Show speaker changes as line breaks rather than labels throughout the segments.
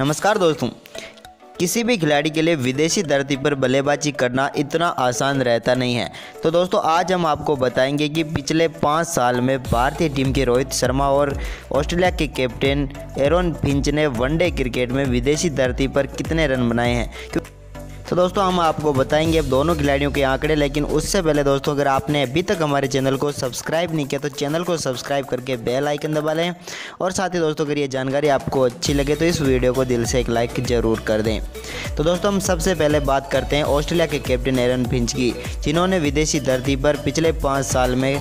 नमस्कार दोस्तों। किसी भी खिलाड़ी के लिए विदेशी धरती पर बल्लेबाजी करना इतना आसान रहता नहीं है। तो दोस्तों, आज हम आपको बताएँगे कि पिछले पाँच साल में भारतीय टीम के रोहित शर्मा और ऑस्ट्रेलिया के कैप्टन एरोन फिंच ने वनडे क्रिकेट में विदेशी धरती पर कितने रन बनाए हैं? तो दोस्तों, हम आपको बताएँगे अब दोनों खिलाड़ियों के आंकड़े, लेकिन उससे पहले दोस्तों, अगर आपने अभी तक हमारे चैनल को सब्सक्राइब नहीं किया तो चैनल को सब्सक्राइब करके बेल आइकन दबा लें। और साथ ही दोस्तों, अगर ये जानकारी आपको अच्छी लगे तो इस वीडियो को दिल से एक लाइक ज़रूर कर दें। तो दोस्तों, हम सबसे पहले बात करते हैं ऑस्ट्रेलिया के कैप्टन एरन फिंच की, जिन्होंने विदेशी धरती पर पिछले पाँच साल में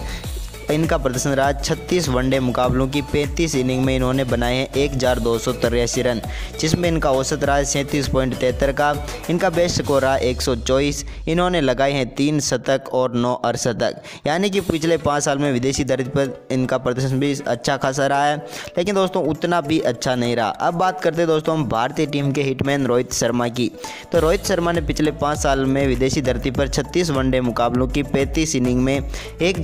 इनका प्रदर्शन रहा छत्तीस वनडे मुकाबलों की पैंतीस इनिंग में इन्होंने बनाए हैं एक हज़ार दो सौ तिरासी रन, जिसमें इनका औसत रहा सैंतीस पॉइंट का। इनका बेस्ट स्कोर रहा एक सौ चौबीस, इन्होंने लगाए हैं तीन शतक और नौ अर्शतक यानी कि पिछले पाँच साल में विदेशी धरती पर इनका प्रदर्शन भी अच्छा खासा रहा है, लेकिन दोस्तों उतना भी अच्छा नहीं रहा। अब बात करते हैं दोस्तों हम भारतीय टीम के हिटमैन रोहित शर्मा की। तो रोहित शर्मा ने पिछले पाँच साल में विदेशी धरती पर छत्तीस वनडे मुकाबलों की पैंतीस इनिंग में एक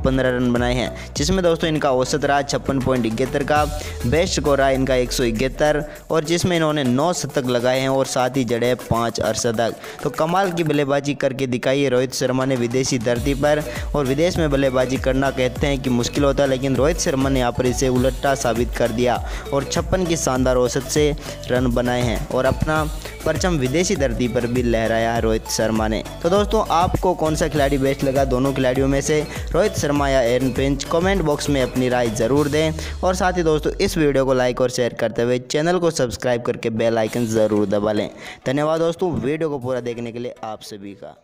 पंद्रह रन बनाए हैं। जिसमें दोस्तों इनका औसत रहा छप्पन पॉइंट इकहत्तर का, बेस्ट स्कोर रहा इनका एक सौ इकहत्तर, और जिसमें इन्होंने नौ शतक लगाए हैं और साथ ही जड़े, पाँच अर्शतक। तो कमाल की बल्लेबाजी करके दिखाई है रोहित शर्मा ने विदेशी धरती पर, और विदेश में बल्लेबाजी करना कहते हैं कि मुश्किल होता है, लेकिन रोहित शर्मा ने यहाँ पर इसे उलट्टा साबित कर दिया, और छप्पन की शानदार औसत से रन बनाए हैं। और अपना परचम विदेशी धरती पर भी लहराया रोहित शर्मा ने। तो दोस्तों, आपको कौन सा खिलाड़ी बेस्ट लगा? दोनों खिलाड़ियों में से रोहित शर्मा या एरन पिंच कमेंट बॉक्स में अपनी राय ज़रूर दें। और साथ ही दोस्तों, इस वीडियो को लाइक और शेयर करते हुए चैनल को सब्सक्राइब करके बेलाइकन ज़रूर दबा लें। धन्यवाद दोस्तों वीडियो को पूरा देखने के लिए आप सभी का।